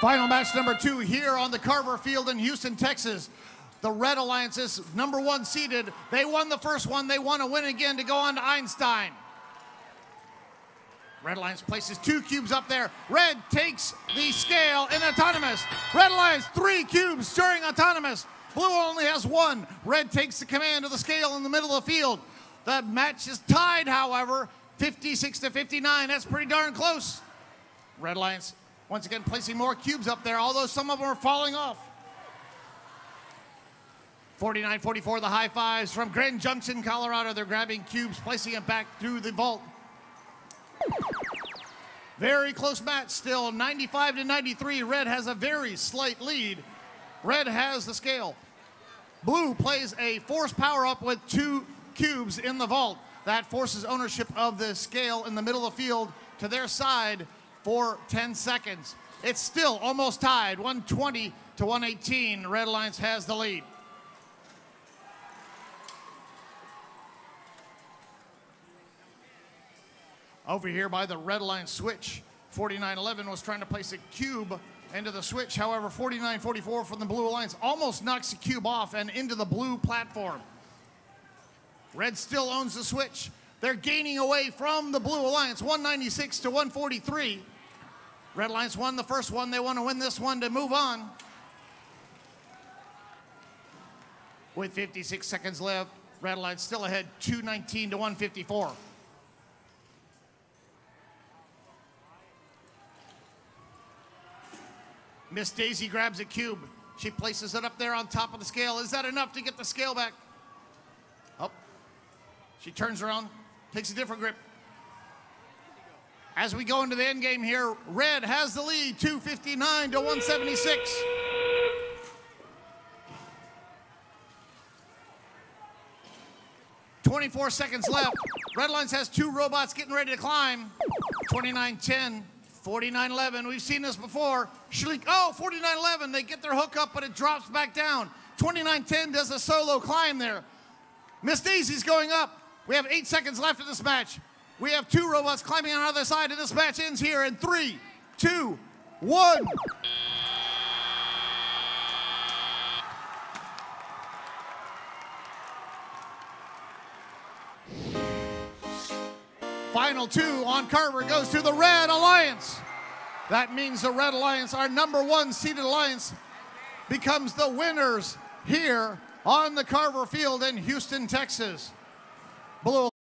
Final match number two here on the Carver Field in Houston, Texas. The Red Alliance is number one seeded. They won the first one. They want to win again to go on to Einstein. Red Alliance places two cubes up there. Red takes the scale in autonomous. Red Alliance three cubes during autonomous. Blue only has one. Red takes the command of the scale in the middle of the field. The match is tied, however, 56 to 59. That's pretty darn close. Red Alliance once again, placing more cubes up there, although some of them are falling off. 49-44, the high fives from Grand Junction, Colorado. They're grabbing cubes, placing it back through the vault. Very close match still, 95 to 93. Red has a very slight lead. Red has the scale. Blue plays a force power up with two cubes in the vault. That forces ownership of the scale in the middle of the field to their side for 10 seconds. It's still almost tied, 120 to 118. Red Alliance has the lead. Over here by the Red Alliance switch, 4911 was trying to place a cube into the switch. However, 4944 from the Blue Alliance almost knocks the cube off and into the blue platform. Red still owns the switch. They're gaining away from the Blue Alliance, 196 to 143. Red Alliance won the first one. They want to win this one to move on. With 56 seconds left, Red Alliance still ahead, 219 to 154. Miss Daisy grabs a cube. She places it up there on top of the scale. Is that enough to get the scale back? Oh. She turns around, takes a different grip. As we go into the end game here, Red has the lead, 259 to 176. Twenty-four seconds left. Red Alliance has two robots getting ready to climb. 29-10, 49-11. We've seen this before. Shalik, oh, 49-11. They get their hook up, but it drops back down. 29-10 does a solo climb there. Miss Daisy's going up. We have eight seconds left in this match. We have two robots climbing on either side, and this match ends here in three, two, one. Final two on Carver goes to the Red Alliance. That means the Red Alliance, our number one seeded alliance, becomes the winners here on the Carver Field in Houston, Texas. Blue